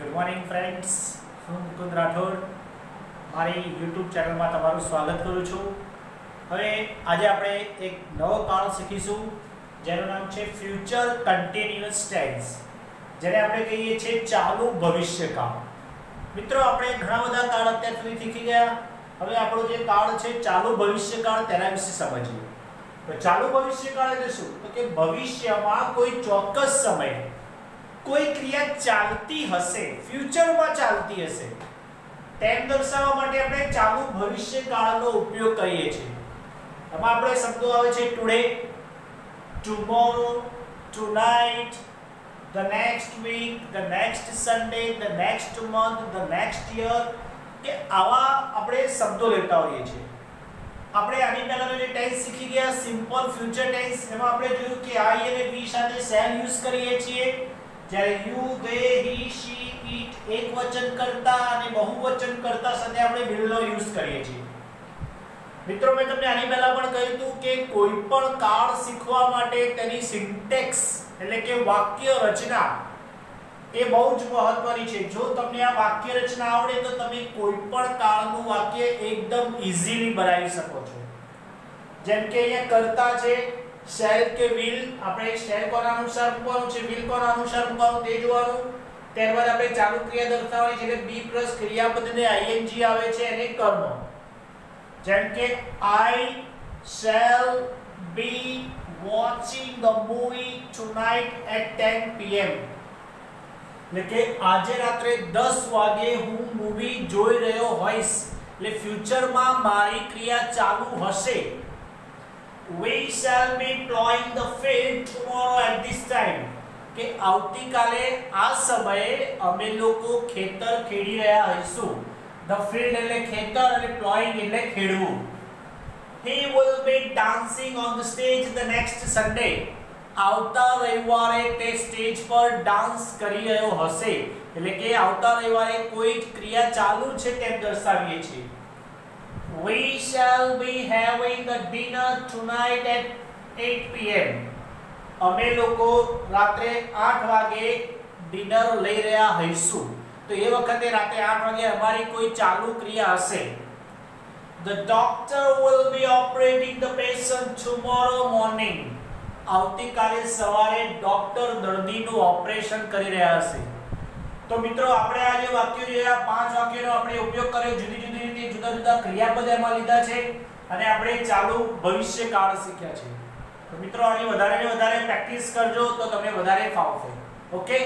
Good morning friends હું મુકુંદ રાઠોડ. મારી YouTube ચેનલમાં તમારું સ્વાગત કરું છું. હવે આજે આપણે એક નવો કાળ શીખીશું, જેનું નામ છે ફ્યુચર કન્ટિન્યુઅસ ટેન્સ જેને આપણે કહીએ છીએ ચાલુ ભવિષ્યકાળ મિત્રો, આપણે ઘણા બધા કાળ અત્યાર સુધી શીખી ગયા. હવે આપણો જે કાળ છે ચાલુ ભવિષ્યકાળ તેના વિશે સમજીએ. તો ચાલુ ભવિષ્યકાળ એટલે શું તો કે ભવિષ્યમાં કોઈ ચોક્કસ સમયે કોઈ ક્રિયા ચાલતી હશે ફ્યુચરમાં ચાલતી હશે, તેમ દર્શાવવા માટે આપણે ચાલુ ભવિષ્યકાળનો ઉપયોગ કરીએ છીએ. એમાં આપણે શબ્દો આવે છે today tomorrow tonight the next week the next Sunday the next month the next year કે આવા આપણે શબ્દો લેતા હોઈએ છીએ. આપણે આની પહેલાનો જે ટેન્સ શીખી ગયા સિમ્પલ ફ્યુચર ટેન્સ એમાં આપણે જોયું કે આઈ અને વી સાથે શેલ યુઝ કરીએ છીએ. જ્યારે યુ દે હી શી ઈટ એકવચન કરતા અને બહુવચન કરતા સાથે આપણે will યુઝ કરીએ છીએ. મિત્રો, મેં તમને આની પહેલા પણ કહ્યું હતું કે કોઈ પણ કાળ શીખવા માટે તેની સિન્ટેક્સ, એટલે કે વાક્ય રચના, એ બહુ જ મહત્વની છે. જો તમને આ વાક્ય રચના આવડે, તો તમે કોઈ પણ કાળનું વાક્ય એકદમ ઈઝીલી બનાવી શકો છો. જેમ કે અહીંયા કરતા છે શેલ કે વિલ? આપણે સેલ કોના અનુસાર મૂકવાનું છે? વિલ કોના અનુસાર મૂકવાનું? તે જોવાનું. ત્યારબાદ આપણે ચાલુ ક્રિયા દર્શાવવાની છે એટલે બી પ્લસ ક્રિયાપદને આઈએનજી આવે છે અને કર્મ. જેમ કે I shall be watching the movie tonight at 10 PM એટલે કે આજે રાત્રે 10 વાગે હું મૂવી જોઈ રહ્યો હોઈશ. એટલે ફ્યુચરમાં મારી ક્રિયા ચાલુ હશે. We shall be plowing the field tomorrow at this time કે આવતીકાલે આ સમયે અમે લોકો ખેતર ખેડી રહ્યા હઈશું the field એટલે ખેતર અને plowing એટલે ખેડવું he will be dancing on the stage the next sunday આવતા રવિવારે તે સ્ટેજ પર ડાન્સ કરી રહ્યો હશે એટલે કે આવતા રવિવારે કોઈ ક્રિયા ચાલુ છે તેમ દર્શાવીએ છીએ We shall be having a dinner tonight at 8 pm. અમે લોકો રાત્રે 8 વાગે ડિનર લઈ રહ્યા હઈશું તો એ વખતે રાતે 8 વાગે અમારી કોઈ ચાલુ ક્રિયા હશે The doctor will be operating the patient tomorrow morning. આવતીકાલે સવારે ડોક્ટર દર્દીનું ઓપરેશન કરી રહ્યા હશે તો મિત્રો, આપણે આ જે વાક્યો છે આ પાંચ વાક્યોનો આપણે ઉપયોગ કર્યો જુદી જુદી રીતે જુદા જુદા ક્રિયાપદ એમાં લીધા છે અને આપણે ચાલુ ભવિષ્યકાળ શીખ્યા છે. તો મિત્રો, આની વધારે ને વધારે પ્રેક્ટિસ કરજો તો તમને વધારે ફાવશે. ઓકે